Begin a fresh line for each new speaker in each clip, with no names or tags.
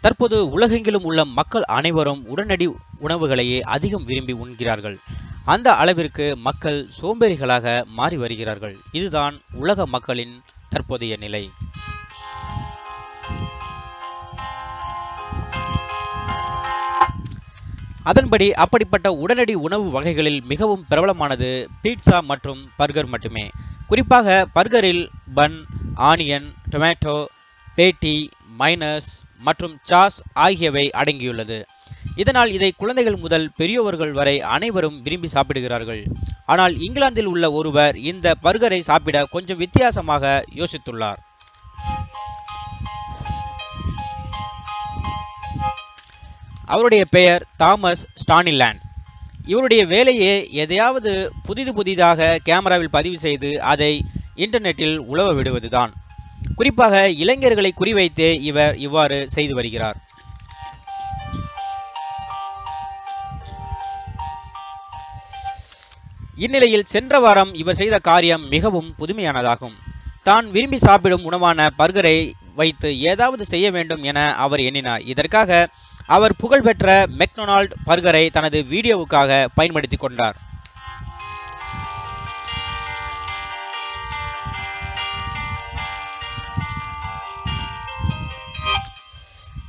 தற்போது உலகெங்கிலும் உள்ள மக்கள் அனைவரும் உடனடி உணவுகளையே அதிகம் விரும்பி உண்கிறார்கள். அந்த அளவிற்கு மக்கள் சோம்பேறிகளாக மாறி வருகிறார்கள். இதுதான் உலக மக்களின் தற்போதைய நிலை. அதன்படி அப்படிப்பட்ட உடனடி உணவு வகைகளில் மிகவும் பிரபலமானது பீட்சா மற்றும் பர்கர் மட்டுமே. குறிப்பாக பர்கரில் bun onion tomato patty mayonnaise மற்றும் சாஸ் ஆகியவை அடங்கியுள்ளது. இதனால் இதை குழந்தைகள் முதல் பெரியவர்கள் வரை அனைவரும் விரும்பி சாப்பிடுகிறார்கள். ஆனால் இங்கிலாந்தில் உள்ள ஒருவர் இந்த பர்கரை சாப்பிட கொஞ்சம் வித்தியாசமாக யோசித்துள்ளார். அவருடைய பெயர் தாமஸ் ஸ்டானிலேண்ட் இவருடைய வேலையே எதையாவது புதிது புதிதாக கேமராவில் பதிவு செய்து அதை இன்டர்நெட்டில் உழவ விடுவதுதான். குறிப்பாக இளைஞர்களை குறிவைத்து இவர் இவ்வாறு செய்து வருகிறார். இந்நிலையில் சென்ற வாரம் இவர் செய்த காரியம் மிகவும் புதுமையானதாகும். தான் விரும்பி சாப்பிடும் உணவான பர்கரை வைத்து ஏதாவது செய்ய வேண்டும் என அவர் எண்ணினார். இதற்காக அவர் புகழ்பெற்ற மெக்டொனால்ட் பர்கரை தனது வீடியோவுக்காக பயன்படுத்தி கொண்டார்.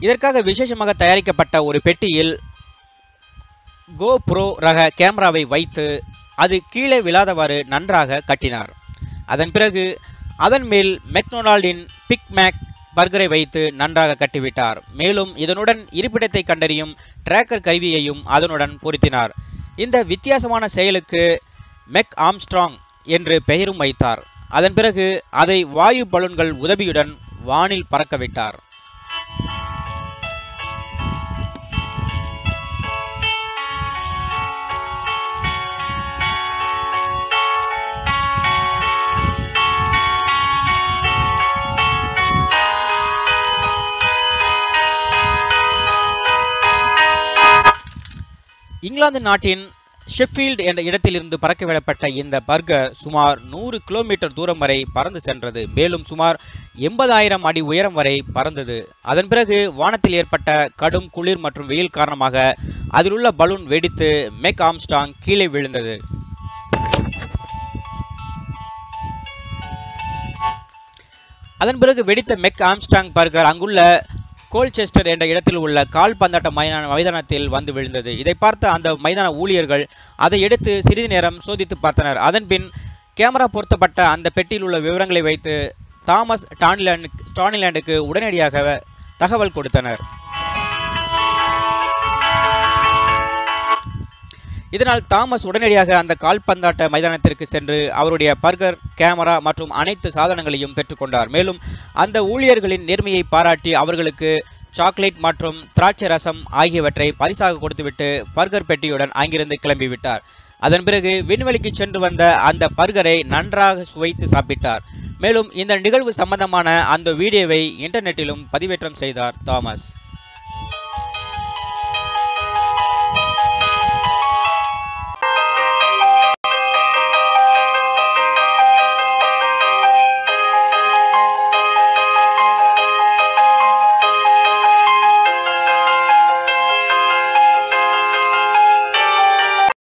இதற்காக விசேஷமாக தயாரிக்கப்பட்ட ஒரு பெட்டியில் கோப்ரோ ரக கேமராவை வைத்து அது கீழே விழாதவாறு நன்றாக கட்டினார். அதன் பிறகு அதன் மேல் மெக்டொனால்டின் பிக் மேக் பர்கரை வைத்து நன்றாக கட்டிவிட்டார். மேலும் இதனுடன் இருப்பிடத்தை கண்டறியும் டிராக்கர் கருவியையும் அதனுடன் பொருத்தினார். இந்த வித்தியாசமான செயலுக்கு மெக் ஆம்ஸ்ட்ராங் என்று பெயரும் வைத்தார். அதன் பிறகு அதை வாயு பலூன்கள் உதவியுடன் வானில் பறக்க இங்கிலாந்து நாட்டின் ஷெஃபீல்ட் என்ற இடத்திலிருந்து பறக்கவிடப்பட்ட இந்த பர்கர் சுமார் நூறு கிலோமீட்டர் தூரம் வரை பறந்து சென்றது. மேலும் சுமார் எண்பதாயிரம் அடி உயரம் வரை பறந்தது. அதன் பிறகு வானத்தில் ஏற்பட்ட கடும் குளிர் மற்றும் வெயில் காரணமாக அதில் உள்ள பலூன் வெடித்து மெக் ஆம்ஸ்டாங் கீழே விழுந்தது. அதன் பிறகு வெடித்த மெக் ஆம்ஸ்டாங் பர்கர் அங்குள்ள கோல்செஸ்டர் என்ற இடத்தில் உள்ள கால்பந்தாட்ட மைதான மைதானத்தில் வந்து விழுந்தது. இதை பார்த்த அந்த மைதான ஊழியர்கள் அதை எடுத்து சிறிது நேரம் சோதித்து பார்த்தனர். அதன்பின் கேமரா பொருத்தப்பட்ட அந்த பெட்டியில் உள்ள விவரங்களை வைத்து தாமஸ் டானிலேண்ட் ஸ்டானிலேண்டுக்கு உடனடியாக தகவல் கொடுத்தனர். இதனால் தாமஸ் உடனடியாக அந்த கால்பந்தாட்ட மைதானத்திற்கு சென்று அவருடைய பர்கர் கேமரா மற்றும் அனைத்து சாதனங்களையும் பெற்றுக்கொண்டார். மேலும் அந்த ஊழியர்களின் நேர்மையை பாராட்டி அவர்களுக்கு சாக்லேட் மற்றும் திராட்சை ரசம் ஆகியவற்றை பரிசாக கொடுத்துவிட்டு பர்கர் பெட்டியுடன் அங்கிருந்து கிளம்பிவிட்டார் அதன் பிறகு விண்வெளிக்கு சென்று வந்த அந்த பர்கரை நன்றாக சுவைத்து சாப்பிட்டார். மேலும் இந்த நிகழ்வு சம்பந்தமான அந்த வீடியோவை இன்டர்நெட்டிலும் பதிவேற்றம் செய்தார் தாமஸ்.